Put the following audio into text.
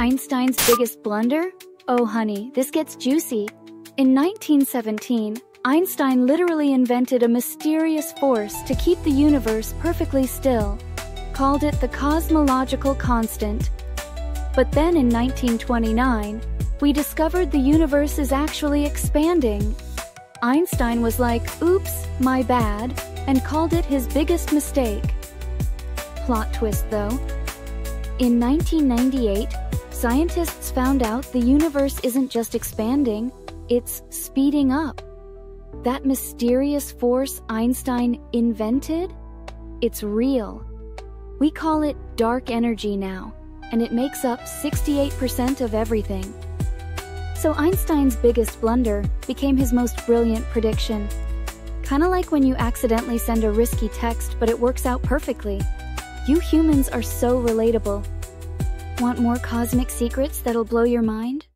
Einstein's biggest blunder? Oh honey, this gets juicy. In 1917, Einstein literally invented a mysterious force to keep the universe perfectly still, called it the cosmological constant. But then in 1929, we discovered the universe is actually expanding. Einstein was like, oops, my bad, and called it his biggest mistake. Plot twist though. In 1998, scientists found out the universe isn't just expanding, it's speeding up. That mysterious force Einstein invented? It's real. We call it dark energy now, and it makes up 68% of everything. So Einstein's biggest blunder became his most brilliant prediction. Kinda like when you accidentally send a risky text but it works out perfectly. You humans are so relatable. Want more cosmic secrets that'll blow your mind?